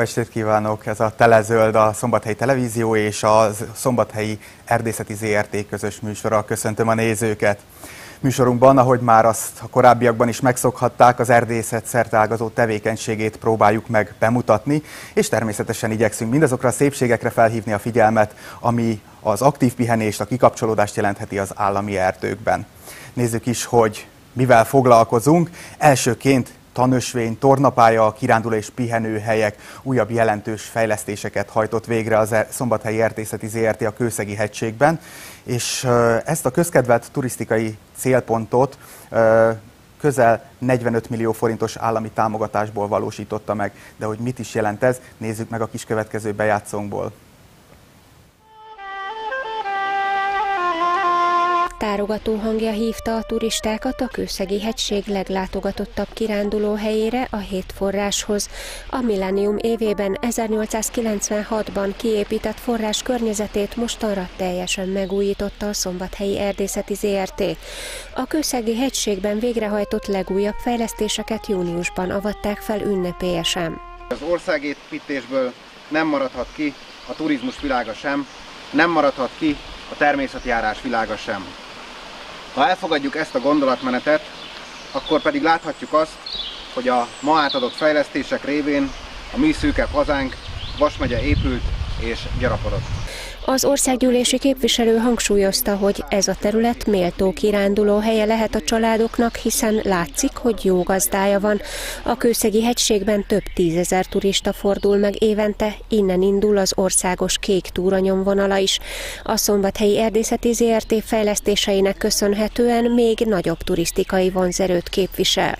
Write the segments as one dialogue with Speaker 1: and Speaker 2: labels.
Speaker 1: Jó estét kívánok! Ez a Telezöld, a Szombathelyi Televízió és a Szombathelyi Erdészeti ZRT közös műsora. Köszöntöm a nézőket! Műsorunkban, ahogy már azt a korábbiakban is megszokhatták, az erdészet szertágazó tevékenységét próbáljuk meg bemutatni, és természetesen igyekszünk mindazokra a szépségekre felhívni a figyelmet, ami az aktív pihenést, a kikapcsolódást jelentheti az állami erdőkben. Nézzük is, hogy mivel foglalkozunk. Elsőként tanösvény, tornapálya, kiránduló és pihenőhelyek újabb jelentős fejlesztéseket hajtott végre az e- Szombathelyi Erdészeti ZRT a Kőszegi hegységben, és ezt a közkedvelt turisztikai célpontot közel 45 millió forintos állami támogatásból valósította meg. De hogy mit is jelent ez, nézzük meg a kis következő bejátszónkból.
Speaker 2: Tárogató hangja hívta a turistákat a Kőszegi hegység leglátogatottabb kiránduló helyére, a Hétforráshoz. A Millennium évében 1896-ban kiépített forrás környezetét mostanra teljesen megújította a Szombathelyi Erdészeti ZRT. A Kőszegi hegységben végrehajtott legújabb fejlesztéseket júniusban avatták fel ünnepélyesen.
Speaker 3: Az országépítésből nem maradhat ki a turizmus világa sem, nem maradhat ki a természetjárás világa sem. Ha elfogadjuk ezt a gondolatmenetet, akkor pedig láthatjuk azt, hogy a ma átadott fejlesztések révén a mi szűkebb hazánk Vas megye épült és gyarapodott.
Speaker 2: Az országgyűlési képviselő hangsúlyozta, hogy ez a terület méltó kiránduló helye lehet a családoknak, hiszen látszik, hogy jó gazdája van. A Kőszegi hegységben több tízezer turista fordul meg évente, innen indul az országos kék túranyomvonala is. A Szombathelyi Erdészeti ZRT fejlesztéseinek köszönhetően még nagyobb turisztikai vonzerőt képvisel.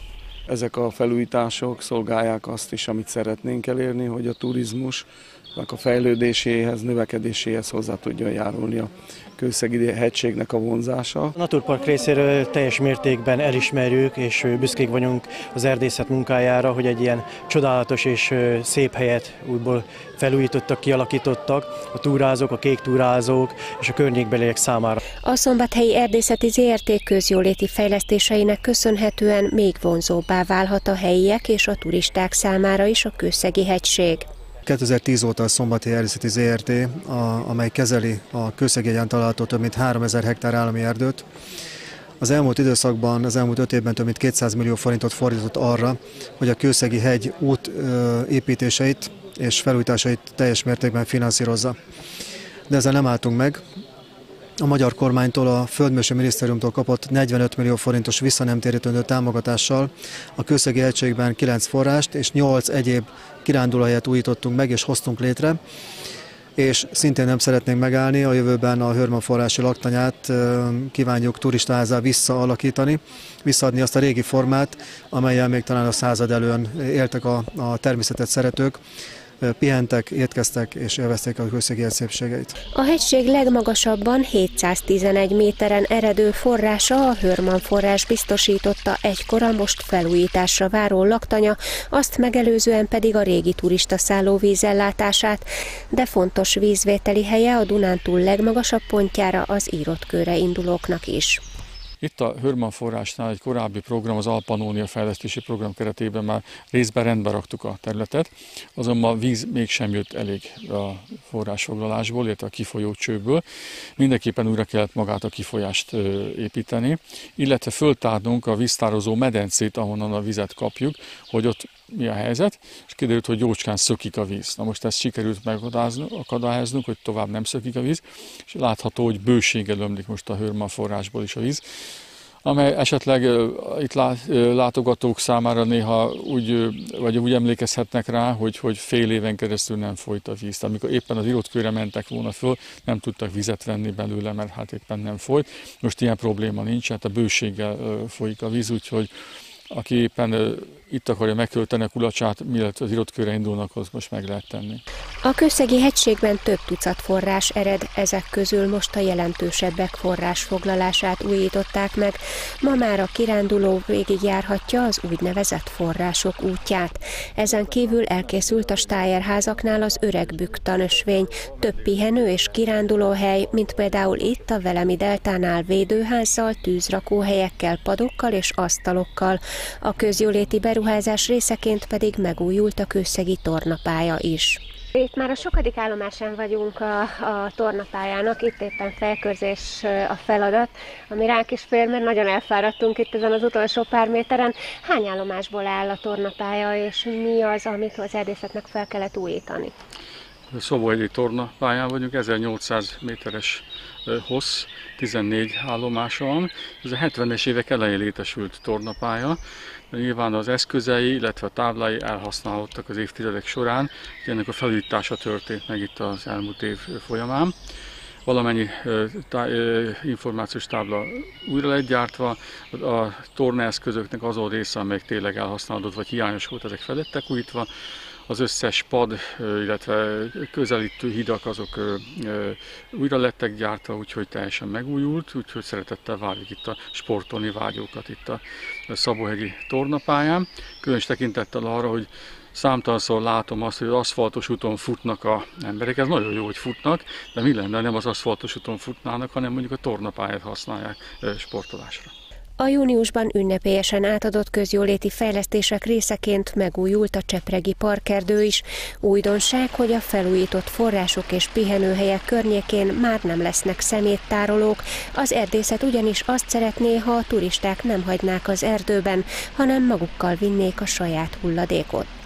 Speaker 4: Ezek a felújítások szolgálják azt is, amit szeretnénk elérni, hogy a turizmus a fejlődéséhez, növekedéséhez hozzá tudjon járulni a Kőszegi hegységnek a vonzása. A
Speaker 5: Naturpark részéről teljes mértékben elismerjük és büszkék vagyunk az erdészet munkájára, hogy egy ilyen csodálatos és szép helyet újból felújítottak, kialakítottak a túrázók, a kék túrázók és a környékbeliek számára.
Speaker 2: A Szombathelyi Erdészeti ZRT közjóléti fejlesztéseinek köszönhetően még vonzóbbá válhat a helyiek és a turisták számára is a Kőszegi hegység.
Speaker 6: 2010 óta a Szombati Erdészeti ZRT, a, amely kezeli a Kőszegegyen található több mint 3000 hektár állami erdőt. Az elmúlt időszakban, az elmúlt öt évben több mint 200 millió forintot fordított arra, hogy a Kőszegi hegy út építéseit és felújításait teljes mértékben finanszírozza. De ezzel nem álltunk meg, a magyar kormánytól, a Földműső Minisztériumtól kapott 45 millió forintos visszanemtérítő támogatással a Kőszegi egységben 9 forrást és 8 egyéb kirándulóhelyet újítottunk meg és hoztunk létre. És szintén nem szeretnénk megállni, a jövőben a Hörman forrási laktanyát kívánjuk turistázá visszaalakítani, visszaadni azt a régi formát, amelyel még talán a század előn éltek a, a természetet szeretők, pihentek, étkeztek és élvezték a kőszegi szépségeit.
Speaker 2: A hegység legmagasabban 711 méteren eredő forrása a Hörman forrás biztosította egykor a most felújításra váró laktanya, azt megelőzően pedig a régi turista szálló vízellátását, de fontos vízvételi helye a Dunántúl legmagasabb pontjára az írott körre indulóknak is.
Speaker 7: Itt a Hörman forrásnál egy korábbi program, az Alpanónia fejlesztési program keretében már részben rendbe raktuk a területet, azonban víz mégsem jött elég a forrásfoglalásból, illetve a kifolyó csőből. Mindenképpen újra kellett magát a kifolyást építeni, illetve föltárnunk a víztározó medencét, ahonnan a vizet kapjuk, hogy ott mi a helyzet, és kiderült, hogy jócskán szökik a víz. Na most ezt sikerült megakadályoznunk, hogy tovább nem szökik a víz, és látható, hogy bőséggel ömlik most a Hörman forrásból is a víz amely esetleg itt látogatók számára néha úgy, vagy úgy emlékezhetnek rá, hogy, hogy fél éven keresztül nem folyt a víz. Amikor éppen az írott mentek volna föl, nem tudtak vizet venni belőle, mert hát éppen nem folyt. Most ilyen probléma nincs, hát a bőséggel folyik a víz, úgyhogy aki éppen itt akarja megkölteni a kulacsát, mielőtt az írott körre indulnak, az most meg lehet tenni.
Speaker 2: A Kőszegi hegységben több tucat forrás ered, ezek közül most a jelentősebbek forrásfoglalását újították meg. Ma már a kiránduló végigjárhatja az úgynevezett források útját. Ezen kívül elkészült a stájerházaknál az öreg tanösvény, több pihenő és kirándulóhely, mint például itt a Velemi Deltánál védőházzal, tűzrakóhelyekkel, padokkal és asztalokkal. A közjóléti beruházás beruházás részeként pedig megújult a kőszegi tornapálya is. Itt már a sokadik állomásán vagyunk a, a tornapályának, itt éppen felkörzés a feladat, ami ránk is fér, mert nagyon elfáradtunk itt ezen az utolsó pár méteren. Hány állomásból áll a tornapálya, és mi az, amit az erdészetnek fel kellett újítani?
Speaker 7: Szobóhegyi tornapályán vagyunk, 1800 méteres hossz, 14 állomása van. Ez a 70-es évek elején létesült tornapálya, nyilván az eszközei, illetve a táblái elhasználódtak az évtizedek során, ennek a felújítása történt meg itt az elmúlt év folyamán. Valamennyi tá- információs tábla újra lett gyártva, a tornaeszközöknek azon része, amelyek tényleg elhasználódott vagy hiányos volt, ezek felettek újítva, az összes pad, illetve közelítő hidak azok újra lettek gyártva, úgyhogy teljesen megújult, úgyhogy szeretettel várjuk itt a sportolni vágyókat itt a Szabóhegyi tornapályán. Különös tekintettel arra, hogy számtalanszor látom azt, hogy az aszfaltos úton futnak a emberek, ez nagyon jó, hogy futnak, de mi lenne, nem az aszfaltos úton futnának, hanem mondjuk a tornapályát használják sportolásra.
Speaker 2: A júniusban ünnepélyesen átadott közjóléti fejlesztések részeként megújult a Csepregi parkerdő is. Újdonság, hogy a felújított források és pihenőhelyek környékén már nem lesznek szeméttárolók. Az erdészet ugyanis azt szeretné, ha a turisták nem hagynák az erdőben, hanem magukkal vinnék a saját hulladékot.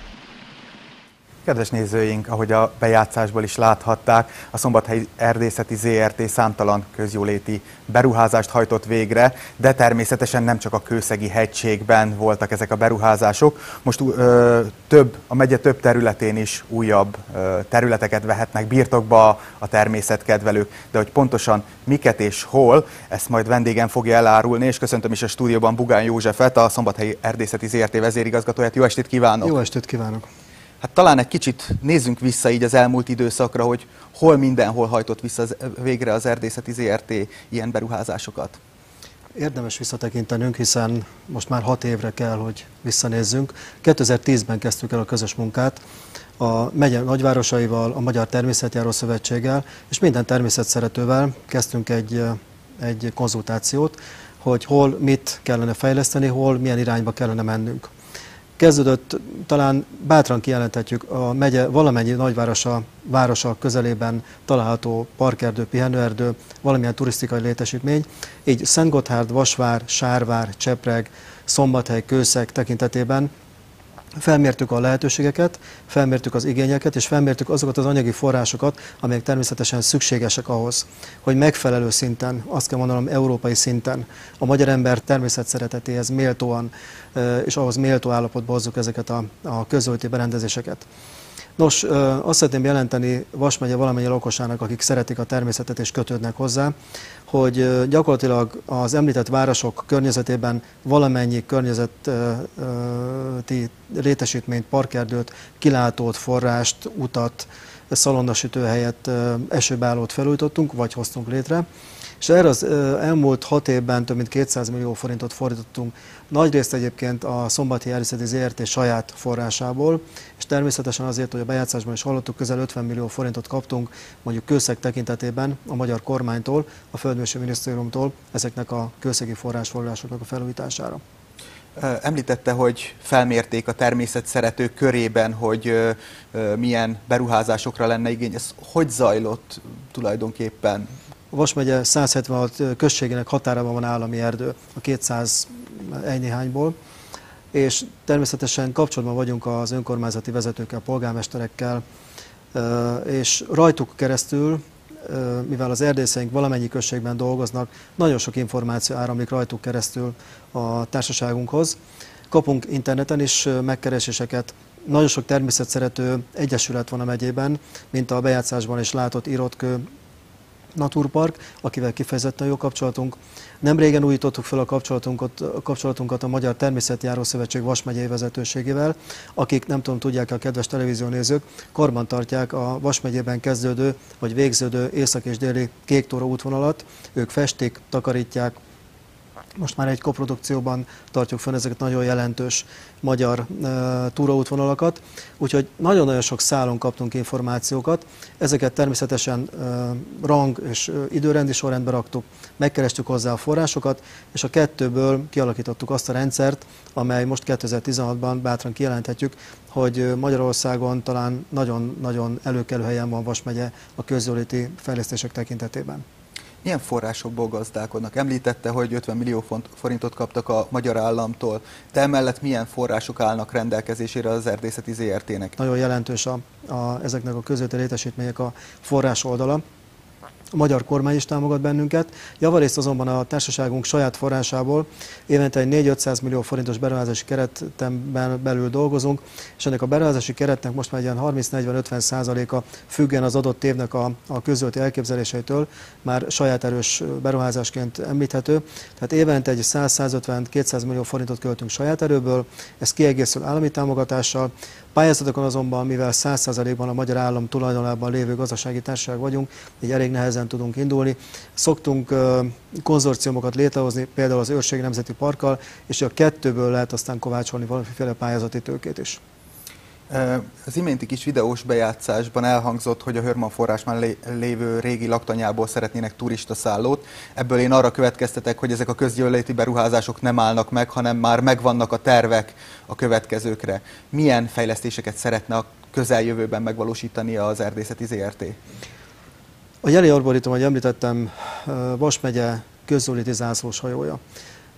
Speaker 1: Kedves nézőink, ahogy a bejátszásból is láthatták, a Szombathelyi Erdészeti ZRT számtalan közjóléti beruházást hajtott végre, de természetesen nem csak a Kőszegi hegységben voltak ezek a beruházások. Most ö, több, a megye több területén is újabb ö, területeket vehetnek birtokba a természetkedvelők, de hogy pontosan miket és hol, ezt majd vendégem fogja elárulni, és köszöntöm is a stúdióban Bugán Józsefet, a Szombathelyi Erdészeti ZRT vezérigazgatóját. Jó estét kívánok!
Speaker 6: Jó estét kívánok!
Speaker 1: Hát talán egy kicsit nézzünk vissza így az elmúlt időszakra, hogy hol mindenhol hajtott vissza az, végre az erdészeti ZRT ilyen beruházásokat.
Speaker 6: Érdemes visszatekintenünk, hiszen most már hat évre kell, hogy visszanézzünk. 2010-ben kezdtük el a közös munkát a megye nagyvárosaival, a Magyar Természetjáró Szövetséggel, és minden természetszeretővel kezdtünk egy, egy konzultációt, hogy hol mit kellene fejleszteni, hol milyen irányba kellene mennünk kezdődött, talán bátran kijelenthetjük, a megye valamennyi nagyvárosa városa közelében található parkerdő, pihenőerdő, valamilyen turisztikai létesítmény. Így Szentgotthárd, Vasvár, Sárvár, Csepreg, Szombathely, Kőszeg tekintetében felmértük a lehetőségeket, felmértük az igényeket, és felmértük azokat az anyagi forrásokat, amelyek természetesen szükségesek ahhoz, hogy megfelelő szinten, azt kell mondanom európai szinten, a magyar ember természet szeretetéhez méltóan és ahhoz méltó állapotba hozzuk ezeket a, a közölti berendezéseket. Nos, azt szeretném jelenteni Vas megye valamennyi lakosának, akik szeretik a természetet és kötődnek hozzá, hogy gyakorlatilag az említett városok környezetében valamennyi környezeti létesítményt, parkerdőt, kilátót, forrást, utat, szalonnasütőhelyet, esőbeállót felújítottunk, vagy hoztunk létre. És erre az elmúlt hat évben több mint 200 millió forintot fordítottunk, nagyrészt egyébként a Szombati Erdészeti ZRT saját forrásából, és természetesen azért, hogy a bejátszásban is hallottuk, közel 50 millió forintot kaptunk mondjuk kőszeg tekintetében a magyar kormánytól, a Földművési Minisztériumtól ezeknek a kőszegi forrásforrásoknak a felújítására.
Speaker 1: Említette, hogy felmérték a természet szeretők körében, hogy milyen beruházásokra lenne igény. Ez hogy zajlott tulajdonképpen?
Speaker 6: A Vas megye 176 községének határában van állami erdő, a 200 néhányból, és természetesen kapcsolatban vagyunk az önkormányzati vezetőkkel, polgármesterekkel, és rajtuk keresztül, mivel az erdészeink valamennyi községben dolgoznak, nagyon sok információ áramlik rajtuk keresztül a társaságunkhoz. Kapunk interneten is megkereséseket, nagyon sok természetszerető egyesület van a megyében, mint a bejátszásban is látott Irotkő Naturpark, akivel kifejezetten jó kapcsolatunk. Nem régen újítottuk fel a kapcsolatunkat, a kapcsolatunkat a Magyar Természetjáró Szövetség Vas megyei vezetőségével, akik nem tudom, tudják a kedves televíziónézők, korban tartják a Vas megyében kezdődő vagy végződő észak és déli kéktóró útvonalat. Ők festik, takarítják, most már egy koprodukcióban tartjuk fönn ezeket nagyon jelentős magyar túraútvonalakat, úgyhogy nagyon-nagyon sok szálon kaptunk információkat, ezeket természetesen rang és időrendi sorrendbe raktuk, megkerestük hozzá a forrásokat, és a kettőből kialakítottuk azt a rendszert, amely most 2016-ban bátran kijelenthetjük, hogy Magyarországon talán nagyon-nagyon előkelő helyen van Vas megye a közjóléti fejlesztések tekintetében.
Speaker 1: Milyen forrásokból gazdálkodnak? Említette, hogy 50 millió forintot kaptak a magyar államtól. De emellett milyen források állnak rendelkezésére az erdészeti ZRT-nek?
Speaker 6: Nagyon jelentős a, a, ezeknek a közötti létesítmények a forrás oldala a magyar kormány is támogat bennünket. Javarészt azonban a társaságunk saját forrásából évente egy 4-500 millió forintos beruházási keretben belül dolgozunk, és ennek a beruházási keretnek most már ilyen 30-40-50 százaléka függen az adott évnek a, a közölti elképzeléseitől, már saját erős beruházásként említhető. Tehát évente egy 100-150-200 millió forintot költünk saját erőből, ez kiegészül állami támogatással, Pályázatokon azonban, mivel 100%-ban a magyar állam tulajdonában lévő gazdasági társaság vagyunk, így elég nehezen tudunk indulni. Szoktunk konzorciumokat létrehozni, például az Őrség Nemzeti Parkkal, és a kettőből lehet aztán kovácsolni valamiféle pályázati tőkét is.
Speaker 1: Az iménti kis videós bejátszásban elhangzott, hogy a Hörman forrásban lévő régi laktanyából szeretnének turista szállót. Ebből én arra következtetek, hogy ezek a közgyűléti beruházások nem állnak meg, hanem már megvannak a tervek a következőkre. Milyen fejlesztéseket szeretne a közeljövőben megvalósítani az erdészeti ZRT?
Speaker 6: A Jeli Arboretum, ahogy említettem, Vas megye közgyűléti zászlós hajója.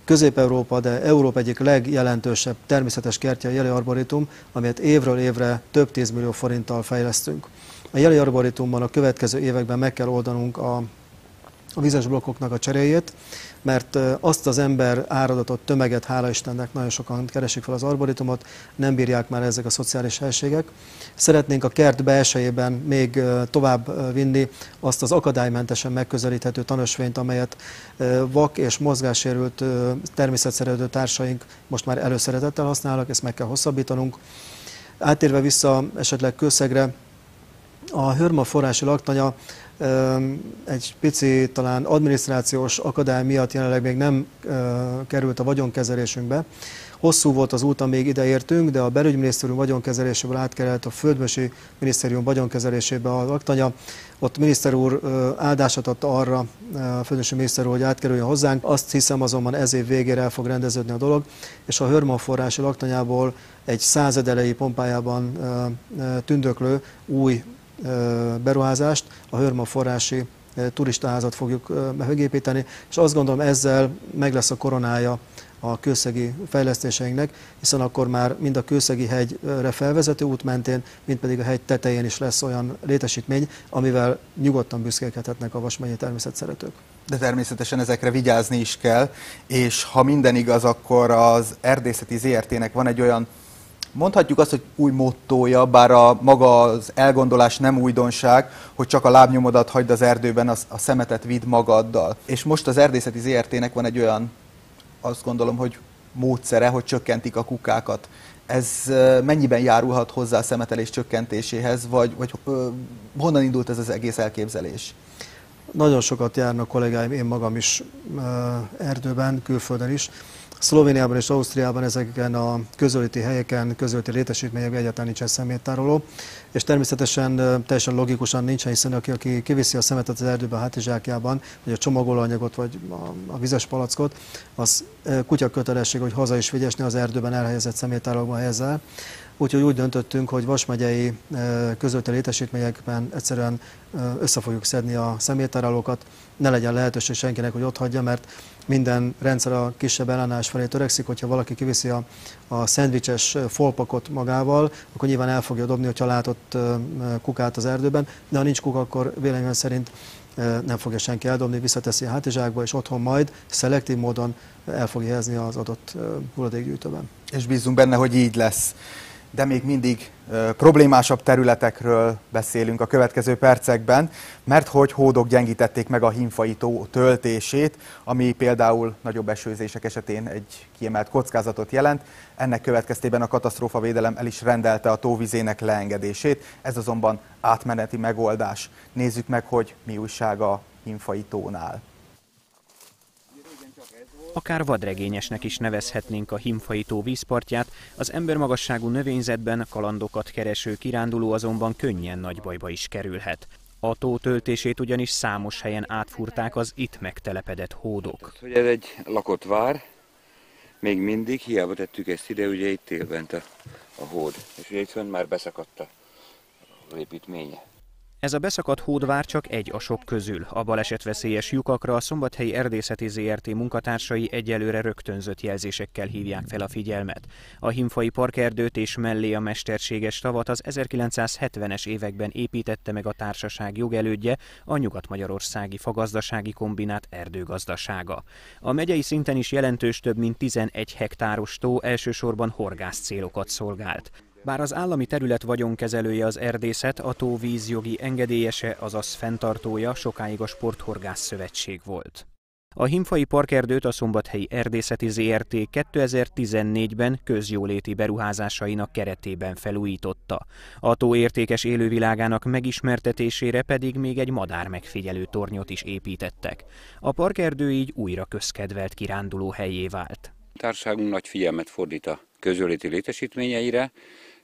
Speaker 6: Közép-Európa, de Európa egyik legjelentősebb természetes kertje a Jeli Arboretum, amelyet évről évre több tízmillió forinttal fejlesztünk. A Jeli Arboretumban a következő években meg kell oldanunk a, a vizes blokkoknak a cseréjét, mert azt az ember áradatot, tömeget, hála Istennek, nagyon sokan keresik fel az arboritumot, nem bírják már ezek a szociális helységek. Szeretnénk a kert belsejében még tovább vinni azt az akadálymentesen megközelíthető tanösvényt, amelyet vak és mozgássérült természetszerelődő társaink most már előszeretettel használnak, ezt meg kell hosszabbítanunk. Átérve vissza esetleg Kőszegre, a Hörma forrási laktanya egy pici talán adminisztrációs akadály miatt jelenleg még nem került a vagyonkezelésünkbe. Hosszú volt az út, amíg ide értünk, de a belügyminisztérium vagyonkezeléséből átkerült a földmösi minisztérium vagyonkezelésébe a laktanya. Ott miniszter úr áldásat adta arra a földmösi miniszter úr, hogy átkerüljön hozzánk. Azt hiszem azonban ez év végére el fog rendeződni a dolog, és a Hörma forrási laktanyából egy százedelei pompájában tündöklő új beruházást, a Hörma forrási turistaházat fogjuk megépíteni, és azt gondolom ezzel meg lesz a koronája a kőszegi fejlesztéseinknek, hiszen akkor már mind a kőszegi hegyre felvezető út mentén, mind pedig a hegy tetején is lesz olyan létesítmény, amivel nyugodtan büszkélkedhetnek a vasmegyi természetszeretők.
Speaker 1: De természetesen ezekre vigyázni is kell, és ha minden igaz, akkor az erdészeti ZRT-nek van egy olyan mondhatjuk azt, hogy új mottója, bár a maga az elgondolás nem újdonság, hogy csak a lábnyomodat hagyd az erdőben, az, a szemetet vidd magaddal. És most az erdészeti ZRT-nek van egy olyan, azt gondolom, hogy módszere, hogy csökkentik a kukákat. Ez mennyiben járulhat hozzá a szemetelés csökkentéséhez, vagy, vagy honnan indult ez az egész elképzelés?
Speaker 6: Nagyon sokat járnak kollégáim, én magam is erdőben, külföldön is. Szlovéniában és Ausztriában ezeken a közöléti helyeken, közöléti létesítményekben egyáltalán nincsen szeméttároló, és természetesen teljesen logikusan nincsen, hiszen aki, aki kiviszi a szemetet az erdőbe a hátizsákjában, vagy a csomagolóanyagot, vagy a, a vizes palackot, az kutya kötelesség, hogy haza is vigyesni az erdőben elhelyezett szeméttárolóban helyezzel. Úgyhogy úgy döntöttünk, hogy Vas megyei közölte létesítményekben egyszerűen össze fogjuk szedni a személytárolókat, ne legyen lehetőség senkinek, hogy ott hagyja, mert minden rendszer a kisebb ellenállás felé törekszik, hogyha valaki kiviszi a, a szendvicses folpakot magával, akkor nyilván el fogja dobni, hogyha látott kukát az erdőben, de ha nincs kuka, akkor véleményem szerint nem fogja senki eldobni, visszateszi a hátizsákba, és otthon majd szelektív módon el fogja helyezni az adott hulladékgyűjtőben.
Speaker 1: És bízunk benne, hogy így lesz de még mindig problémásabb területekről beszélünk a következő percekben, mert hogy hódok gyengítették meg a hímfaitó töltését, ami például nagyobb esőzések esetén egy kiemelt kockázatot jelent. Ennek következtében a katasztrófavédelem el is rendelte a tóvizének leengedését, ez azonban átmeneti megoldás. Nézzük meg, hogy mi újság a hímfaitónál.
Speaker 8: Akár vadregényesnek is nevezhetnénk a himfai tó vízpartját, az embermagasságú növényzetben kalandokat kereső kiránduló azonban könnyen nagy bajba is kerülhet. A tó töltését ugyanis számos helyen átfúrták az itt megtelepedett hódok.
Speaker 9: Hogy ez egy lakott vár, még mindig, hiába tettük ezt ide, ugye itt él bent a, a hód. És ugye itt már beszakadt az építménye.
Speaker 8: Ez a beszakadt hódvár csak egy a sok közül. A balesetveszélyes lyukakra a Szombathelyi Erdészeti ZRT munkatársai egyelőre rögtönzött jelzésekkel hívják fel a figyelmet. A himfai parkerdőt és mellé a mesterséges tavat az 1970-es években építette meg a társaság jogelődje, a Nyugat-Magyarországi Fagazdasági Kombinát erdőgazdasága. A megyei szinten is jelentős több mint 11 hektáros tó elsősorban horgász célokat szolgált. Bár az állami terület vagyonkezelője az erdészet, a tó vízjogi engedélyese, azaz fenntartója sokáig a Sporthorgász Szövetség volt. A Himfai Parkerdőt a Szombathelyi Erdészeti ZRT 2014-ben közjóléti beruházásainak keretében felújította. A tó értékes élővilágának megismertetésére pedig még egy madár megfigyelő tornyot is építettek. A parkerdő így újra közkedvelt kiránduló helyé vált.
Speaker 9: Társágunk nagy figyelmet fordít a közjóléti létesítményeire,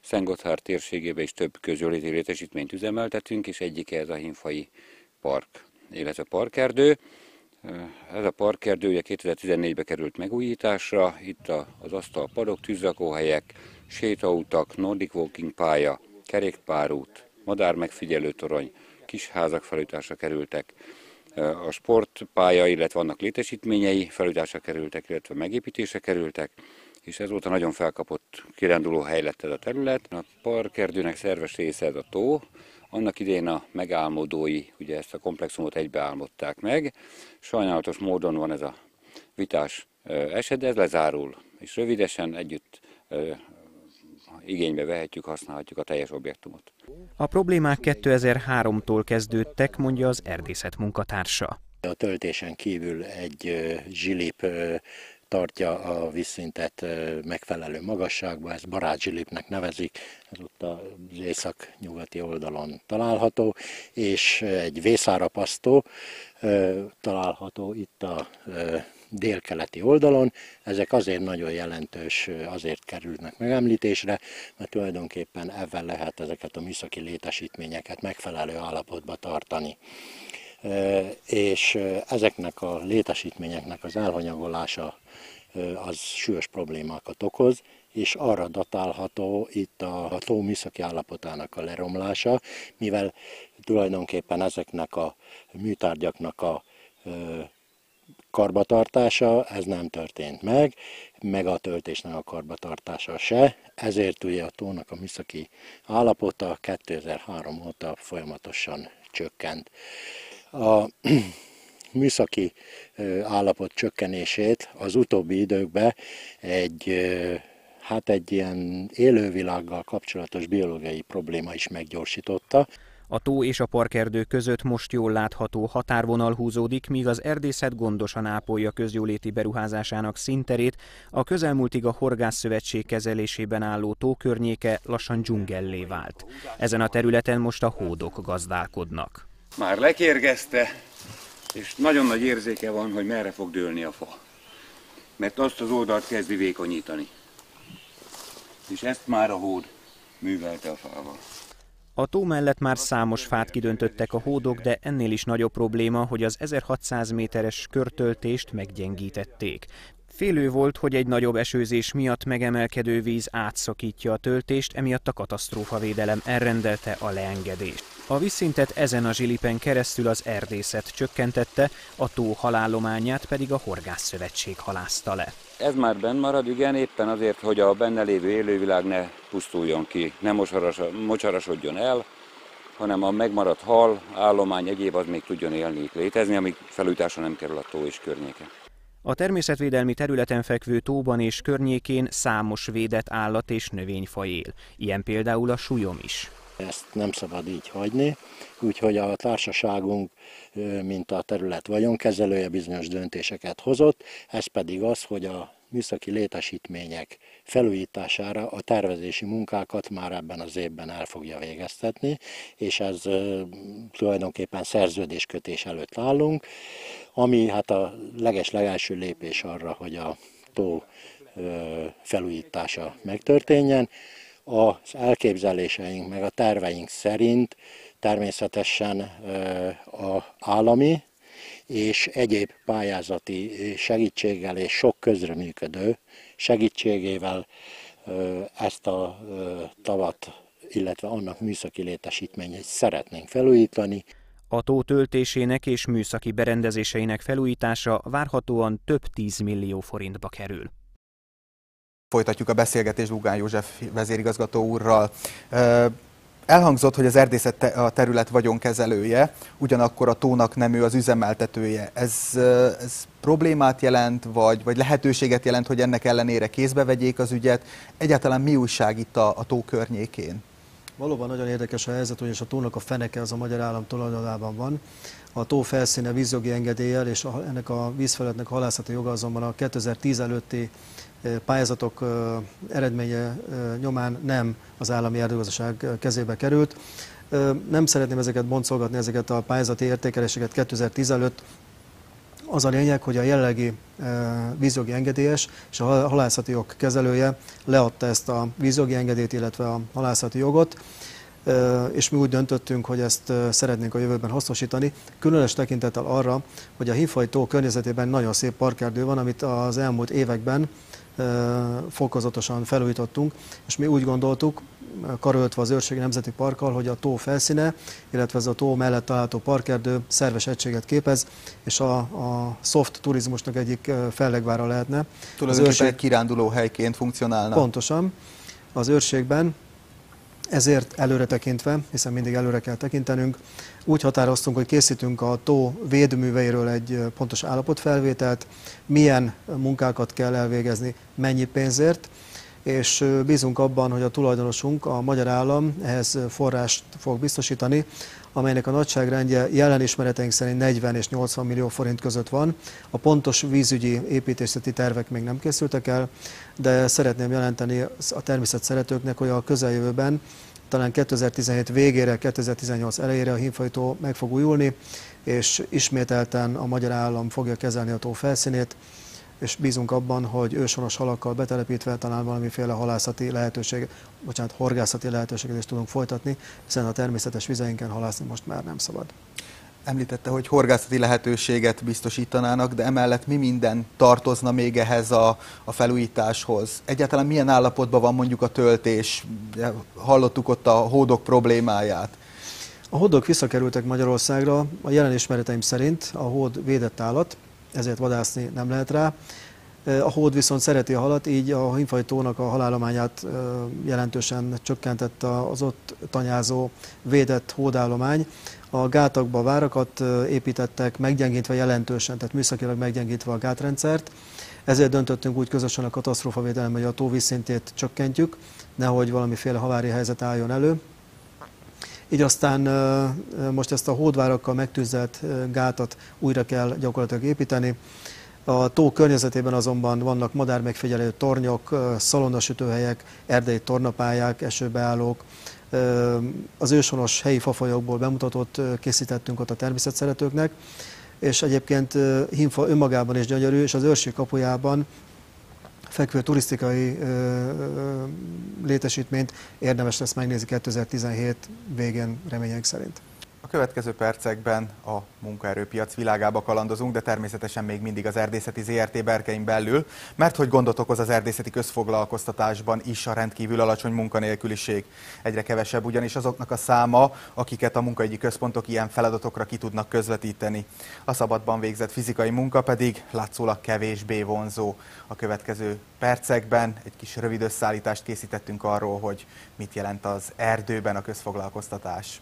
Speaker 9: Szentgotthár térségében is több közjóléti létesítményt üzemeltetünk, és egyike ez a Hinfai Park, illetve parkerdő. Ez a parkerdő ugye 2014-ben került megújításra, itt az asztal padok, tűzrakóhelyek, sétautak, Nordic Walking pálya, kerékpárút, madár megfigyelő torony, kis házak felújításra kerültek, a sportpálya, illetve annak létesítményei felújításra kerültek, illetve megépítésre kerültek, és ezóta nagyon felkapott kiránduló hely lett ez a terület. A parkerdőnek szerves része ez a tó, annak idején a megálmodói ugye ezt a komplexumot egybeálmodták meg. Sajnálatos módon van ez a vitás eset, de ez lezárul, és rövidesen együtt igénybe vehetjük, használhatjuk a teljes objektumot.
Speaker 8: A problémák 2003-tól kezdődtek, mondja az erdészet munkatársa.
Speaker 10: A töltésen kívül egy zsilip tartja a vízszintet megfelelő magasságba, ezt barátszsilipnek nevezik, ez ott az észak-nyugati oldalon található, és egy vészárapasztó található itt a délkeleti oldalon. Ezek azért nagyon jelentős, azért kerülnek megemlítésre, mert tulajdonképpen ebben lehet ezeket a műszaki létesítményeket megfelelő állapotba tartani és ezeknek a létesítményeknek az elhanyagolása az súlyos problémákat okoz, és arra datálható itt a tó műszaki állapotának a leromlása, mivel tulajdonképpen ezeknek a műtárgyaknak a karbatartása, ez nem történt meg, meg a töltésnek a karbatartása se, ezért ugye a tónak a műszaki állapota 2003 óta folyamatosan csökkent. A műszaki állapot csökkenését az utóbbi időkben egy hát egy ilyen élővilággal kapcsolatos biológiai probléma is meggyorsította.
Speaker 8: A tó és a parkerdő között most jól látható határvonal húzódik, míg az erdészet gondosan ápolja közjóléti beruházásának szinterét, a közelmúltig a Horgászszövetség kezelésében álló tó környéke lassan dzsungellé vált. Ezen a területen most a hódok gazdálkodnak.
Speaker 9: Már lekérgezte, és nagyon nagy érzéke van, hogy merre fog dőlni a fa. Mert azt az oldalt kezdi vékonyítani. És ezt már a hód művelte a fával.
Speaker 8: A tó mellett már számos fát kidöntöttek a hódok, de ennél is nagyobb probléma, hogy az 1600 méteres körtöltést meggyengítették. Félő volt, hogy egy nagyobb esőzés miatt megemelkedő víz átszakítja a töltést, emiatt a katasztrófavédelem elrendelte a leengedést. A vízszintet ezen a zsilipen keresztül az erdészet csökkentette, a tó halállományát pedig a Horgászszövetség halázta le.
Speaker 9: Ez már benn marad, igen, éppen azért, hogy a benne lévő élővilág ne pusztuljon ki, ne mocsarasodjon el, hanem a megmaradt hal, állomány, egyéb az még tudjon élni létezni, amíg felújításra nem kerül a tó és környéke.
Speaker 8: A természetvédelmi területen fekvő tóban és környékén számos védett állat és növényfaj él. Ilyen például a súlyom is.
Speaker 10: Ezt nem szabad így hagyni, úgyhogy a társaságunk, mint a terület vagyonkezelője bizonyos döntéseket hozott, ez pedig az, hogy a műszaki létesítmények felújítására a tervezési munkákat már ebben az évben el fogja végeztetni, és ez tulajdonképpen szerződéskötés előtt állunk, ami hát a leges legelső lépés arra, hogy a tó felújítása megtörténjen. Az elképzeléseink meg a terveink szerint természetesen a állami és egyéb pályázati segítséggel és sok közreműködő segítségével ezt a tavat, illetve annak műszaki létesítményeit szeretnénk felújítani.
Speaker 8: A tó töltésének és műszaki berendezéseinek felújítása várhatóan több 10 millió forintba kerül.
Speaker 1: Folytatjuk a beszélgetést Bugán József vezérigazgató úrral. Elhangzott, hogy az erdészet a terület vagyonkezelője, ugyanakkor a tónak nem ő az üzemeltetője. Ez, ez problémát jelent, vagy, vagy lehetőséget jelent, hogy ennek ellenére kézbe vegyék az ügyet? Egyáltalán mi újság itt a, a tó környékén?
Speaker 6: Valóban nagyon érdekes a helyzet, hogy a tónak a feneke az a magyar állam tulajdonában van. A tó felszíne vízjogi engedéllyel, és ennek a vízfelületnek halászati joga azonban a 2010 előtti pályázatok eredménye nyomán nem az állami erdőgazdaság kezébe került. Nem szeretném ezeket boncolgatni, ezeket a pályázati értékeléseket 2010 előtt. Az a lényeg, hogy a jelenlegi vízjogi engedélyes és a halászati jog kezelője leadta ezt a vízjogi engedélyt, illetve a halászati jogot, és mi úgy döntöttünk, hogy ezt szeretnénk a jövőben hasznosítani, különös tekintettel arra, hogy a Hifaj tó környezetében nagyon szép parkerdő van, amit az elmúlt években fokozatosan felújítottunk, és mi úgy gondoltuk, karöltve az Őrségi Nemzeti Parkkal, hogy a tó felszíne, illetve ez a tó mellett található parkerdő szerves egységet képez, és a, a soft turizmusnak egyik fellegvára lehetne.
Speaker 1: Tulajdonképpen őrség... egy kiránduló helyként funkcionálna.
Speaker 6: Pontosan. Az őrségben ezért előre tekintve, hiszen mindig előre kell tekintenünk, úgy határoztunk, hogy készítünk a tó védműveiről egy pontos állapotfelvételt, milyen munkákat kell elvégezni, mennyi pénzért, és bízunk abban, hogy a tulajdonosunk, a magyar állam ehhez forrást fog biztosítani, amelynek a nagyságrendje jelen ismereteink szerint 40 és 80 millió forint között van. A pontos vízügyi építészeti tervek még nem készültek el, de szeretném jelenteni a természet szeretőknek, hogy a közeljövőben talán 2017 végére, 2018 elejére a hímfajtó meg fog újulni, és ismételten a magyar állam fogja kezelni a tó felszínét, és bízunk abban, hogy őshonos halakkal betelepítve talán valamiféle halászati lehetőség, bocsánat, horgászati lehetőséget is tudunk folytatni, hiszen a természetes vizeinken halászni most már nem szabad.
Speaker 1: Említette, hogy horgászati lehetőséget biztosítanának, de emellett mi minden tartozna még ehhez a, a felújításhoz? Egyáltalán milyen állapotban van mondjuk a töltés? Hallottuk ott a hódok problémáját.
Speaker 6: A hódok visszakerültek Magyarországra, a jelen ismereteim szerint a hód védett állat, ezért vadászni nem lehet rá. A hód viszont szereti a halat, így a hímfajtónak a halálományát jelentősen csökkentett az ott tanyázó védett hódállomány. A gátakba várakat építettek, meggyengítve jelentősen, tehát műszakilag meggyengítve a gátrendszert. Ezért döntöttünk úgy közösen a katasztrófavédelem, hogy a tó vízszintjét csökkentjük, nehogy valamiféle havári helyzet álljon elő. Így aztán most ezt a hódvárakkal megtűzelt gátat újra kell gyakorlatilag építeni. A tó környezetében azonban vannak madármegfigyelő tornyok, szalonnasütőhelyek, erdei tornapályák, esőbeállók, az őshonos helyi fafajokból bemutatott készítettünk ott a természetszeretőknek, és egyébként Himfa önmagában is gyönyörű, és az őrség kapujában fekvő turisztikai létesítményt érdemes lesz megnézni 2017 végén reményeink szerint.
Speaker 1: A következő percekben a munkaerőpiac világába kalandozunk, de természetesen még mindig az erdészeti ZRT berkein belül, mert hogy gondot okoz az erdészeti közfoglalkoztatásban is a rendkívül alacsony munkanélküliség. Egyre kevesebb ugyanis azoknak a száma, akiket a munkaügyi központok ilyen feladatokra ki tudnak közvetíteni. A szabadban végzett fizikai munka pedig látszólag kevésbé vonzó. A következő percekben egy kis rövid összeállítást készítettünk arról, hogy mit jelent az erdőben a közfoglalkoztatás.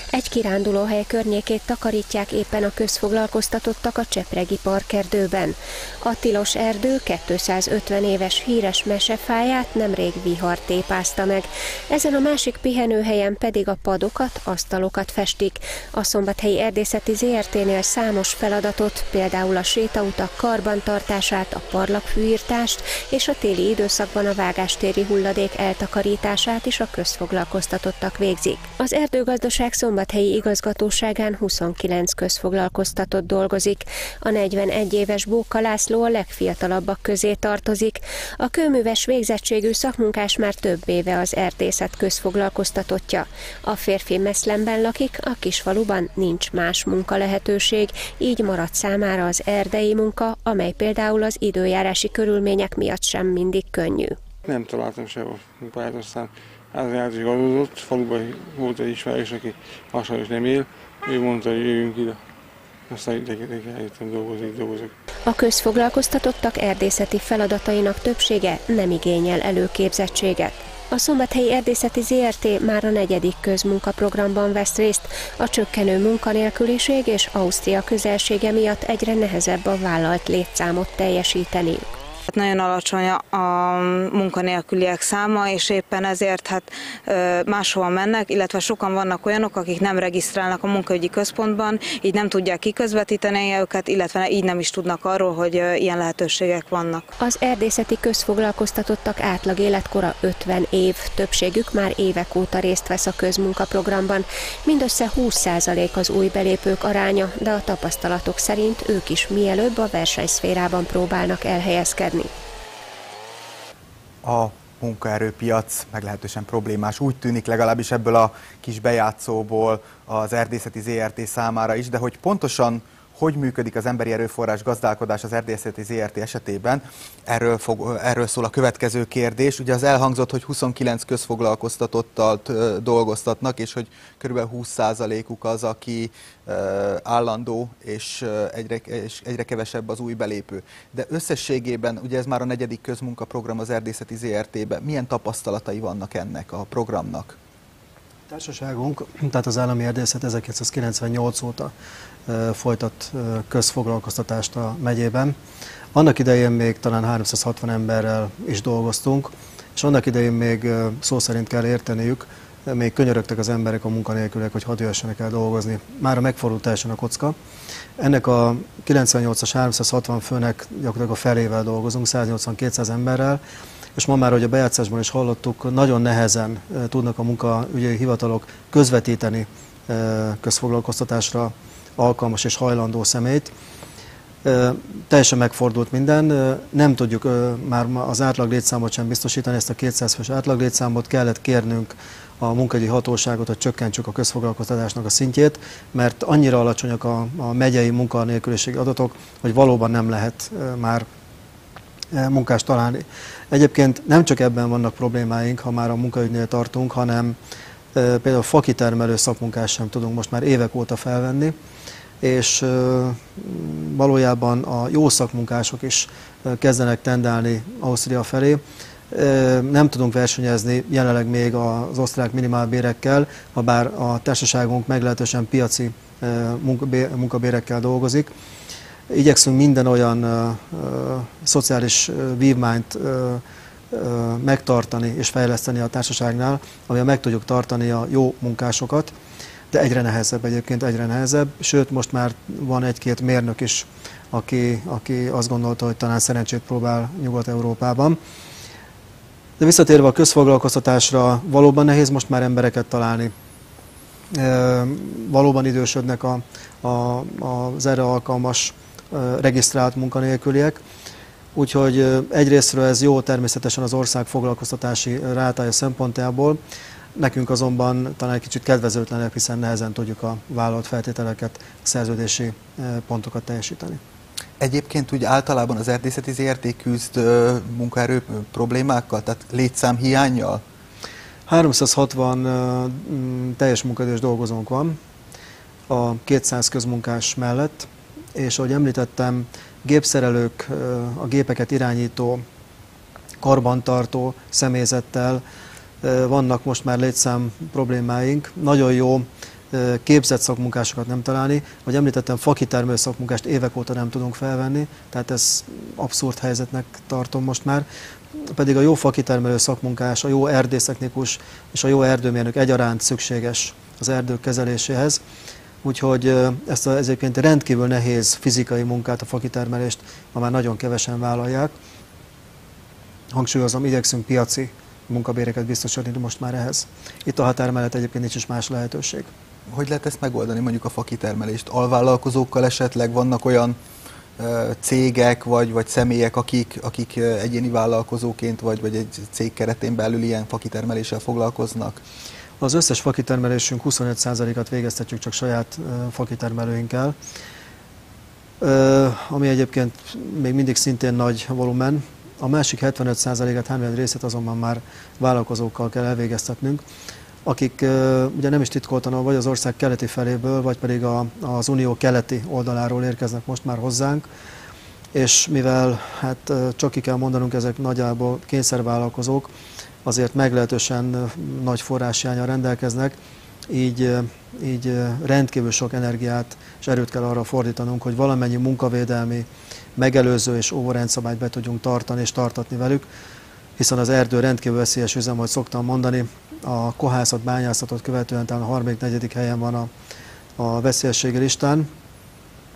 Speaker 2: Egy kirándulóhely környékét takarítják éppen a közfoglalkoztatottak a Csepregi parkerdőben. A tilos erdő 250 éves híres mesefáját nemrég vihar tépázta meg. Ezen a másik pihenőhelyen pedig a padokat, asztalokat festik. A Szombathelyi Erdészeti ZRT-nél számos feladatot, például a sétautak karbantartását, a parlagfűírtást és a téli időszakban a vágástéri hulladék eltakarítását is a közfoglalkoztatottak végzik. Az erdőgazdaság Szombathelyi igazgatóságán 29 közfoglalkoztatott dolgozik. A 41 éves Bóka László a legfiatalabbak közé tartozik. A kőműves végzettségű szakmunkás már több éve az erdészet közfoglalkoztatottja. A férfi Meszlemben lakik, a kisfaluban nincs más munka lehetőség, így maradt számára az erdei munka, amely például az időjárási körülmények miatt sem mindig könnyű.
Speaker 11: Nem találtam sehol munkát, aztán ez is adódott, faluban volt egy ismerős, aki is nem él, ő mondta, hogy jöjjünk ide. Aztán ide, ide eljöttem dolgozni, dolgozok.
Speaker 2: A közfoglalkoztatottak erdészeti feladatainak többsége nem igényel előképzettséget. A Szombathelyi Erdészeti ZRT már a negyedik közmunkaprogramban vesz részt. A csökkenő munkanélküliség és Ausztria közelsége miatt egyre nehezebb a vállalt létszámot teljesíteniük.
Speaker 12: Hát nagyon alacsony a munkanélküliek száma, és éppen ezért hát máshova mennek, illetve sokan vannak olyanok, akik nem regisztrálnak a munkaügyi központban, így nem tudják kiközvetíteni őket, illetve így nem is tudnak arról, hogy ilyen lehetőségek vannak.
Speaker 2: Az erdészeti közfoglalkoztatottak átlag életkora 50 év, többségük már évek óta részt vesz a közmunkaprogramban. Mindössze 20% az új belépők aránya, de a tapasztalatok szerint ők is mielőbb a versenyszférában próbálnak elhelyezkedni
Speaker 1: a munkaerőpiac meglehetősen problémás. Úgy tűnik legalábbis ebből a kis bejátszóból az erdészeti ZRT számára is, de hogy pontosan hogy működik az emberi erőforrás gazdálkodás az erdészeti ZRT esetében. Erről, fog, erről szól a következő kérdés. Ugye az elhangzott, hogy 29 közfoglalkoztatottal dolgoztatnak, és hogy kb. 20%-uk az, aki állandó, és egyre, és egyre kevesebb az új belépő. De összességében, ugye ez már a negyedik közmunkaprogram az erdészeti ZRT-ben, milyen tapasztalatai vannak ennek a programnak?
Speaker 6: Társaságunk, tehát az állami erdészet 1998 óta folytat közfoglalkoztatást a megyében. Annak idején még talán 360 emberrel is dolgoztunk, és annak idején még szó szerint kell érteniük, még könyörögtek az emberek a munkanélkülek, hogy hadd jöhessenek el dolgozni. Már a megfordult teljesen a kocka. Ennek a 98-as 360 főnek gyakorlatilag a felével dolgozunk, 180-200 emberrel, és ma már, hogy a bejátszásban is hallottuk, nagyon nehezen tudnak a munkaügyi hivatalok közvetíteni közfoglalkoztatásra alkalmas és hajlandó szemét. Teljesen megfordult minden, nem tudjuk már az átlag létszámot sem biztosítani, ezt a 200 fős átlag létszámot kellett kérnünk a munkahogyi hatóságot, hogy csökkentsük a közfoglalkoztatásnak a szintjét, mert annyira alacsonyak a, a megyei munkanélküliségi adatok, hogy valóban nem lehet már munkást találni. Egyébként nem csak ebben vannak problémáink, ha már a munkaügynél tartunk, hanem például fakitermelő szakmunkás sem tudunk most már évek óta felvenni, és valójában a jó szakmunkások is kezdenek tendálni Ausztria felé. Nem tudunk versenyezni jelenleg még az osztrák minimálbérekkel, ha bár a társaságunk meglehetősen piaci munkabérekkel dolgozik. Igyekszünk minden olyan szociális vívmányt megtartani és fejleszteni a társaságnál, amivel meg tudjuk tartani a jó munkásokat, de egyre nehezebb egyébként, egyre nehezebb, sőt most már van egy-két mérnök is, aki, aki azt gondolta, hogy talán szerencsét próbál Nyugat-Európában. De visszatérve a közfoglalkoztatásra, valóban nehéz most már embereket találni. E, valóban idősödnek a, a, az erre alkalmas regisztrált munkanélküliek. Úgyhogy egyrésztről ez jó természetesen az ország foglalkoztatási rátája szempontjából, nekünk azonban talán egy kicsit kedvezőtlenek, hiszen nehezen tudjuk a vállalt feltételeket, szerződési pontokat teljesíteni.
Speaker 1: Egyébként úgy általában az erdészeti ZRT küzd munkaerő problémákkal, tehát létszám hiányjal?
Speaker 6: 360 teljes munkadős dolgozónk van a 200 közmunkás mellett, és ahogy említettem, gépszerelők, a gépeket irányító, karbantartó személyzettel vannak most már létszám problémáink. Nagyon jó képzett szakmunkásokat nem találni, vagy említettem, fakitermelő szakmunkást évek óta nem tudunk felvenni, tehát ez abszurd helyzetnek tartom most már, pedig a jó fakitermelő szakmunkás, a jó erdészeknikus és a jó erdőmérnök egyaránt szükséges az erdők kezeléséhez. Úgyhogy ezt az egyébként rendkívül nehéz fizikai munkát, a fakitermelést ma már nagyon kevesen vállalják. Hangsúlyozom, igyekszünk piaci munkabéreket biztosítani most már ehhez. Itt a határ mellett egyébként nincs is más lehetőség.
Speaker 1: Hogy lehet ezt megoldani, mondjuk a fakitermelést? Alvállalkozókkal esetleg vannak olyan cégek vagy, vagy személyek, akik, akik egyéni vállalkozóként vagy, vagy egy cég keretén belül ilyen fakitermeléssel foglalkoznak?
Speaker 6: Az összes fakitermelésünk 25%-at végeztetjük csak saját fakitermelőinkkel, ami egyébként még mindig szintén nagy volumen. A másik 75%-et, hány részét azonban már vállalkozókkal kell elvégeztetnünk, akik ugye nem is titkoltan vagy az ország keleti feléből, vagy pedig a, az unió keleti oldaláról érkeznek most már hozzánk, és mivel hát csak ki kell mondanunk, ezek nagyjából kényszervállalkozók, azért meglehetősen nagy forrásjányal rendelkeznek, így, így rendkívül sok energiát és erőt kell arra fordítanunk, hogy valamennyi munkavédelmi, megelőző és óvorendszabályt be tudjunk tartani és tartatni velük, hiszen az erdő rendkívül veszélyes üzem, ahogy szoktam mondani, a kohászat, bányászatot követően talán a 34. helyen van a, a veszélyességi listán,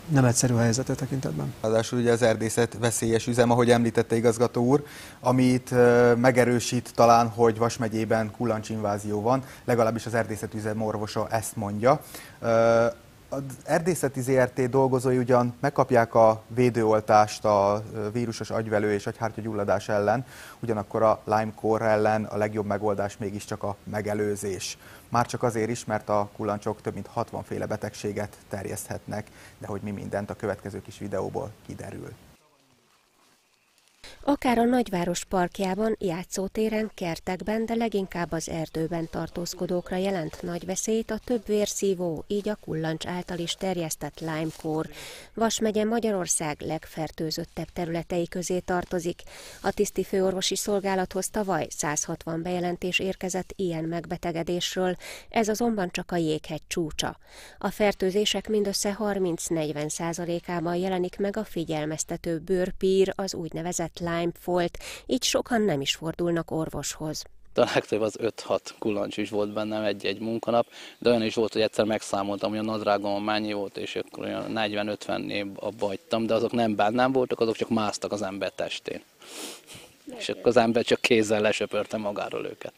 Speaker 6: nem egyszerű helyzete tekintetben.
Speaker 1: Ráadásul ugye az erdészet veszélyes üzem, ahogy említette igazgató úr, amit megerősít talán, hogy Vas megyében kullancsinvázió van, legalábbis az erdészet üzem orvosa ezt mondja. Az erdészeti ZRT dolgozói ugyan megkapják a védőoltást a vírusos agyvelő és agyhártyagyulladás ellen, ugyanakkor a Lyme-kór ellen a legjobb megoldás mégiscsak a megelőzés. Már csak azért is, mert a kullancsok több mint 60 féle betegséget terjeszthetnek, de hogy mi mindent a következő kis videóból kiderül.
Speaker 2: Akár a nagyváros parkjában, játszótéren, kertekben, de leginkább az erdőben tartózkodókra jelent nagy veszélyt a több vérszívó, így a kullancs által is terjesztett Lime-kór. Vas megye Magyarország legfertőzöttebb területei közé tartozik. A tiszti főorvosi szolgálathoz tavaly 160 bejelentés érkezett ilyen megbetegedésről, ez azonban csak a jéghegy csúcsa. A fertőzések mindössze 30-40 százalékában jelenik meg a figyelmeztető bőrpír, az úgynevezett Lyme Lyme volt, így sokan nem is fordulnak orvoshoz.
Speaker 13: A legtöbb az 5-6 kullancs is volt bennem egy-egy munkanap, de olyan is volt, hogy egyszer megszámoltam, hogy a nadrágom mennyi volt, és akkor olyan 40-50 év abba hagytam, de azok nem bennem voltak, azok csak másztak az ember testén és akkor az ember csak kézzel lesöpörte magáról őket.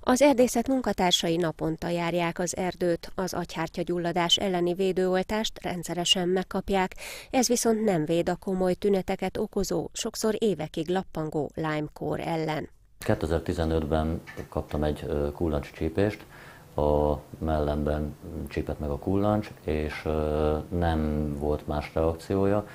Speaker 2: Az erdészet munkatársai naponta járják az erdőt, az agyhártyagyulladás elleni védőoltást rendszeresen megkapják, ez viszont nem véd a komoly tüneteket okozó, sokszor évekig lappangó Lyme-kór ellen.
Speaker 14: 2015-ben kaptam egy kullancscsípést, a mellemben csípett meg a kullancs, és nem volt más reakciója,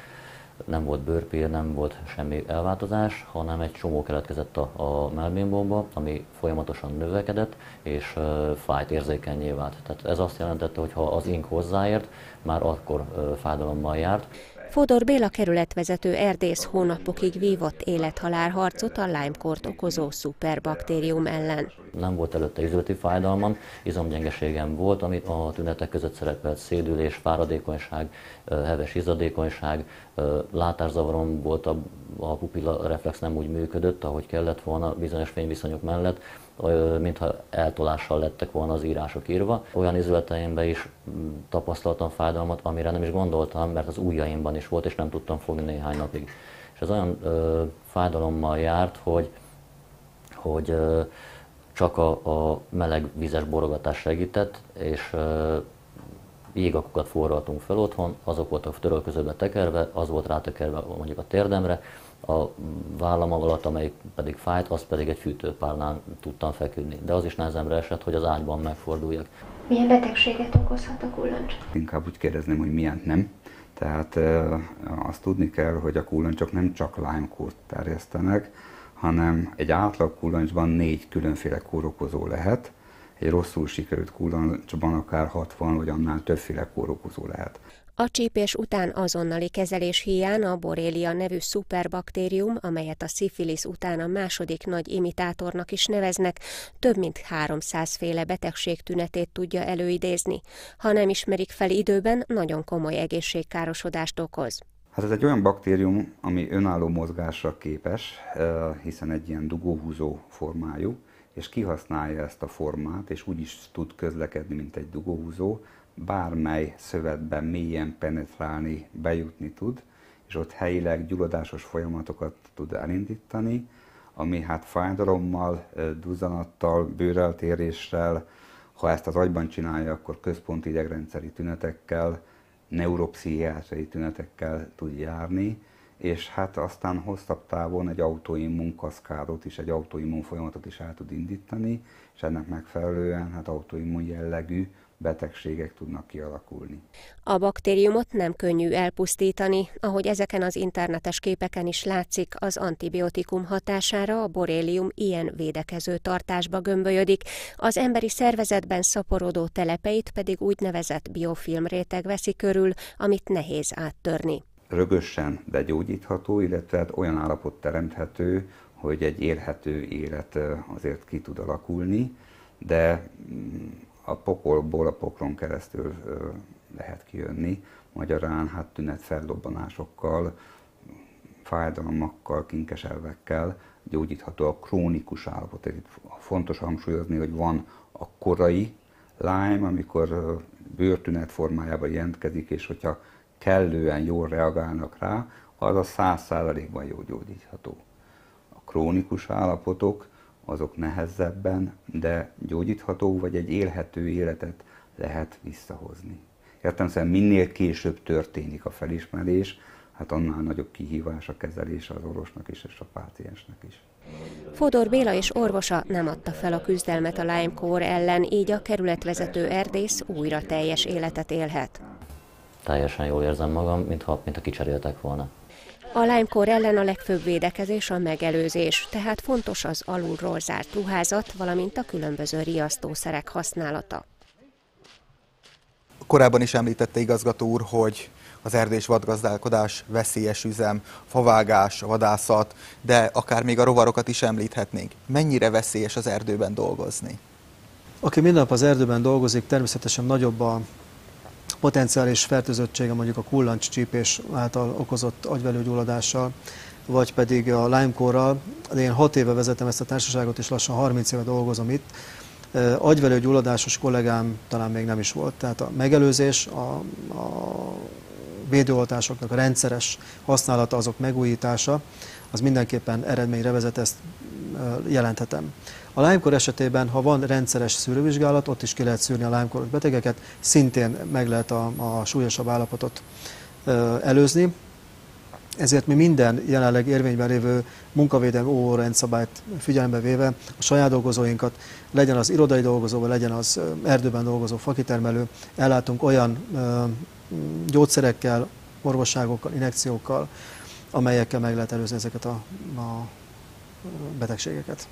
Speaker 14: nem volt bőrpír, nem volt semmi elváltozás, hanem egy csomó keletkezett a, a melménbomba, ami folyamatosan növekedett, és uh, fájt érzékenyé vált. Tehát ez azt jelentette, hogy ha az ink hozzáért, már akkor uh, fájdalommal járt.
Speaker 2: Fodor Béla kerületvezető erdész hónapokig vívott élethalál harcot a Lyme-kort okozó szuperbaktérium ellen.
Speaker 14: Nem volt előtte üzleti fájdalmam, izomgyengeségem volt, amit a tünetek között szerepelt szédülés, fáradékonyság, heves izadékonyság, látászavarom volt, a, a pupilla reflex nem úgy működött, ahogy kellett volna bizonyos fényviszonyok mellett, mintha eltolással lettek volna az írások írva. Olyan izületeimben is mm, tapasztaltam fájdalmat, amire nem is gondoltam, mert az ujjaimban is volt, és nem tudtam fogni néhány napig. És ez olyan ö, fájdalommal járt, hogy, hogy ö, csak a, a meleg vizes borogatás segített, és ö, jégakokat forraltunk fel otthon, azok voltak törölközőbe tekerve, az volt rátekerve mondjuk a térdemre, a vállam alatt, amelyik pedig fájt, az pedig egy fűtőpárnán tudtam feküdni. De az is nehezemre esett, hogy az ágyban megforduljak.
Speaker 2: Milyen betegséget okozhat a kullancs?
Speaker 15: Inkább úgy kérdezném, hogy milyen nem. Tehát e, azt tudni kell, hogy a kullancsok nem csak lyme terjesztenek, hanem egy átlag kullancsban négy különféle kórokozó lehet, egy rosszul sikerült kullancsban akár 60 vagy annál többféle kórokozó lehet.
Speaker 2: A csípés után azonnali kezelés hiány a Borrelia nevű szuperbaktérium, amelyet a szifilisz után a második nagy imitátornak is neveznek, több mint 300 féle betegség tünetét tudja előidézni. Ha nem ismerik fel időben, nagyon komoly egészségkárosodást okoz.
Speaker 15: Hát ez egy olyan baktérium, ami önálló mozgásra képes, hiszen egy ilyen dugóhúzó formájú, és kihasználja ezt a formát, és úgy is tud közlekedni, mint egy dugóhúzó, bármely szövetben mélyen penetrálni, bejutni tud, és ott helyileg gyulladásos folyamatokat tud elindítani, ami hát fájdalommal, duzzanattal, bőreltéréssel, ha ezt az agyban csinálja, akkor központi idegrendszeri tünetekkel, neuropszichiátriai tünetekkel tud járni, és hát aztán hosszabb távon egy autoimmun kaszkádot is, egy autoimmun folyamatot is el tud indítani, és ennek megfelelően hát autoimmun jellegű betegségek tudnak kialakulni.
Speaker 2: A baktériumot nem könnyű elpusztítani, ahogy ezeken az internetes képeken is látszik, az antibiotikum hatására a borélium ilyen védekező tartásba gömbölyödik, az emberi szervezetben szaporodó telepeit pedig úgynevezett biofilm réteg veszi körül, amit nehéz áttörni.
Speaker 15: Rögösen, de gyógyítható, illetve hát olyan állapot teremthető, hogy egy élhető élet azért ki tud alakulni, de mm, a pokolból, a poklon keresztül lehet kijönni, magyarán hát tünetfellobbanásokkal, fájdalmakkal, kinkeselvekkel gyógyítható a krónikus állapot. Itt fontos hangsúlyozni, hogy van a korai Lyme, amikor bőrtünet formájában jelentkezik, és hogyha kellően jól reagálnak rá, az a száz százalékban jó gyógyítható. A krónikus állapotok azok nehezebben, de gyógyítható vagy egy élhető életet lehet visszahozni. Értem szerint minél később történik a felismerés, hát annál nagyobb kihívás a kezelés az orvosnak is és a páciensnek is.
Speaker 2: Fodor Béla és orvosa nem adta fel a küzdelmet a Lyme-kór ellen, így a kerületvezető erdész újra teljes életet élhet.
Speaker 14: Teljesen jól érzem magam, mintha, mintha kicseréltek volna.
Speaker 2: A Lyme-kór ellen a legfőbb védekezés a megelőzés, tehát fontos az alulról zárt ruházat, valamint a különböző riasztószerek használata.
Speaker 1: Korábban is említette igazgató úr, hogy az erdés vadgazdálkodás veszélyes üzem, favágás, vadászat, de akár még a rovarokat is említhetnénk. Mennyire veszélyes az erdőben dolgozni?
Speaker 6: Aki minden nap az erdőben dolgozik, természetesen nagyobb a potenciális fertőzöttsége mondjuk a kullancscsípés által okozott agyvelőgyulladással, vagy pedig a Lyme-korral. Én 6 éve vezetem ezt a társaságot, és lassan 30 éve dolgozom itt. Agyvelőgyulladásos kollégám talán még nem is volt. Tehát a megelőzés, a, a védőoltásoknak a rendszeres használata, azok megújítása, az mindenképpen eredményre vezet, ezt jelenthetem. A Lyme-kor esetében, ha van rendszeres szűrővizsgálat, ott is ki lehet szűrni a Lyme-koros betegeket, szintén meg lehet a, a súlyosabb állapotot előzni. Ezért mi minden jelenleg érvényben lévő munkavédelmi órendszabályt figyelembe véve a saját dolgozóinkat, legyen az irodai dolgozó, vagy legyen az erdőben dolgozó fakitermelő, ellátunk olyan gyógyszerekkel, orvosságokkal, injekciókkal, amelyekkel meg lehet előzni ezeket a, a betegségeket.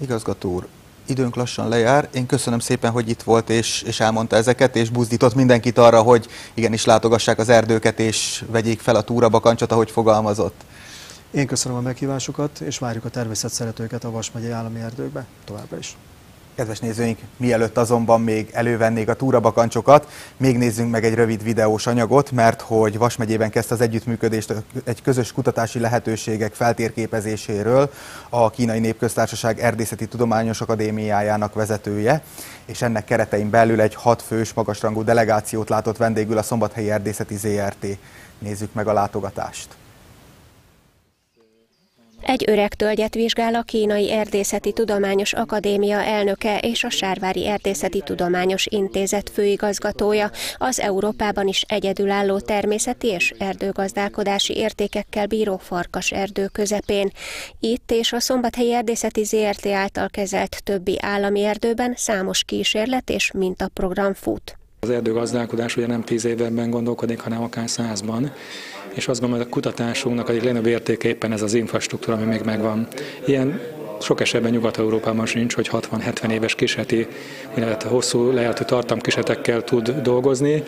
Speaker 1: Igazgató úr, időnk lassan lejár. Én köszönöm szépen, hogy itt volt és, és elmondta ezeket, és buzdított mindenkit arra, hogy igenis látogassák az erdőket, és vegyék fel a túrabakancsot, ahogy fogalmazott.
Speaker 6: Én köszönöm a meghívásukat, és várjuk a természetszeretőket a Vas megyei állami erdőkbe továbbra is.
Speaker 1: Kedves nézőink, mielőtt azonban még elővennék a túrabakancsokat, még nézzünk meg egy rövid videós anyagot, mert hogy Vas megyében kezdte az együttműködést egy közös kutatási lehetőségek feltérképezéséről a Kínai Népköztársaság Erdészeti Tudományos Akadémiájának vezetője, és ennek keretein belül egy hat fős magasrangú delegációt látott vendégül a Szombathelyi Erdészeti ZRT. Nézzük meg a látogatást.
Speaker 2: Egy öreg tölgyet vizsgál a Kínai Erdészeti Tudományos Akadémia elnöke és a Sárvári Erdészeti Tudományos Intézet főigazgatója, az Európában is egyedülálló természeti és erdőgazdálkodási értékekkel bíró farkas erdő közepén. Itt és a Szombathelyi Erdészeti ZRT által kezelt többi állami erdőben számos kísérlet és mintaprogram fut.
Speaker 16: Az erdőgazdálkodás ugye nem tíz évben gondolkodik, hanem akár százban és azt gondolom, hogy a kutatásunknak egyik legnagyobb értéke éppen ez az infrastruktúra, ami még megvan. Ilyen sok esetben Nyugat-Európában sincs, hogy 60-70 éves kísérleti, illetve hosszú lejeltő tartamkísérletekkel tud dolgozni,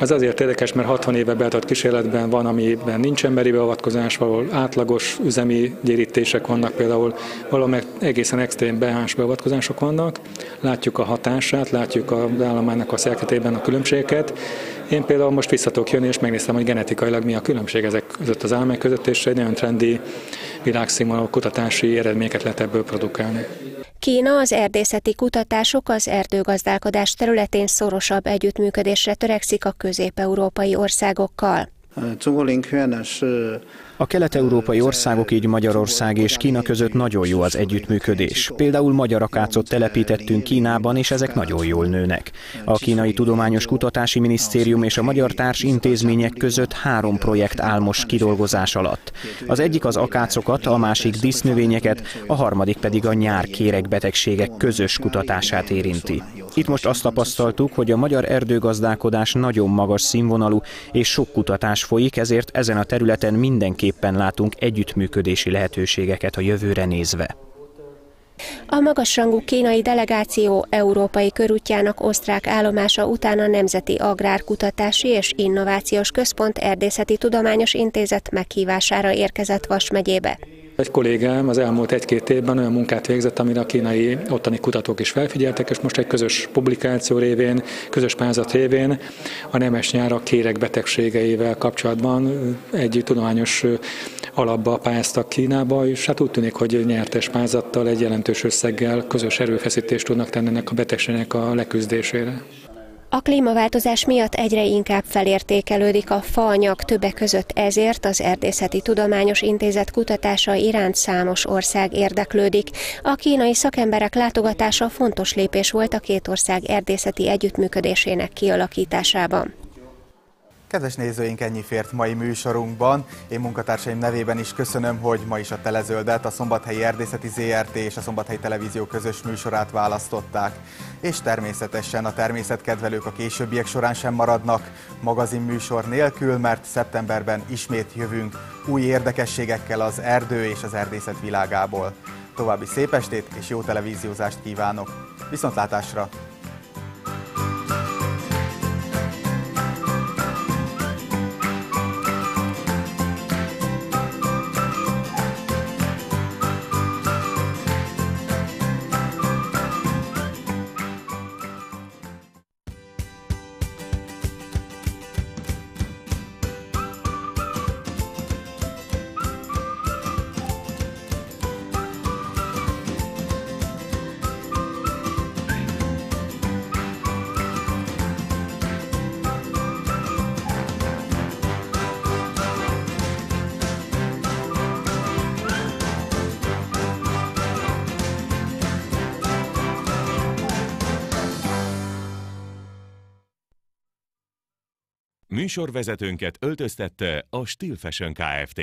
Speaker 16: Az azért érdekes, mert 60 éve beadott kísérletben van, amiben nincs emberi beavatkozás, ahol átlagos üzemi gyérítések vannak, például valamely egészen extrém behás beavatkozások vannak. Látjuk a hatását, látjuk az állománynak a szerketében a különbségeket. Én például most vissza tudok jönni, és megnéztem, hogy genetikailag mi a különbség ezek között az állomány között, és egy nagyon trendi világszínvonalú kutatási eredményeket lehet ebből produkálni.
Speaker 2: Kína az erdészeti kutatások az erdőgazdálkodás területén szorosabb együttműködésre törekszik a közép-európai országokkal.
Speaker 8: A kelet-európai országok, így Magyarország és Kína között nagyon jó az együttműködés. Például magyar akácot telepítettünk Kínában, és ezek nagyon jól nőnek. A Kínai Tudományos Kutatási Minisztérium és a magyar társ intézmények között három projekt áll most kidolgozás alatt. Az egyik az akácokat, a másik disznövényeket, a harmadik pedig a nyár kéregbetegségek közös kutatását érinti. Itt most azt tapasztaltuk, hogy a magyar erdőgazdálkodás nagyon magas színvonalú, és sok kutatás folyik, ezért ezen a területen mindenképpen látunk együttműködési lehetőségeket a jövőre nézve.
Speaker 2: A magasrangú kínai delegáció európai körútjának osztrák állomása után a Nemzeti Agrárkutatási és Innovációs Központ Erdészeti Tudományos Intézet meghívására érkezett Vas megyébe.
Speaker 16: Egy kollégám az elmúlt egy-két évben olyan munkát végzett, amire a kínai ottani kutatók is felfigyeltek, és most egy közös publikáció révén, közös pályázat révén a nemes nyárak kérek betegségeivel kapcsolatban egy tudományos alapba pályáztak Kínába, és hát úgy tűnik, hogy nyertes pályázattal egy jelentős összeggel közös erőfeszítést tudnak tenni ennek a betegségnek a leküzdésére.
Speaker 2: A klímaváltozás miatt egyre inkább felértékelődik a faanyag, többek között ezért az Erdészeti Tudományos Intézet kutatása iránt számos ország érdeklődik. A kínai szakemberek látogatása fontos lépés volt a két ország erdészeti együttműködésének kialakításában.
Speaker 1: Kedves nézőink, ennyi fért mai műsorunkban. Én munkatársaim nevében is köszönöm, hogy ma is a Telezöldet, a Szombathelyi Erdészeti ZRT és a Szombathelyi Televízió közös műsorát választották. És természetesen a természetkedvelők a későbbiek során sem maradnak magazin műsor nélkül, mert szeptemberben ismét jövünk új érdekességekkel az erdő és az erdészet világából. További szép estét és jó televíziózást kívánok! Viszontlátásra!
Speaker 17: Műsorvezetőnket öltöztette a Stil Fashion Kft.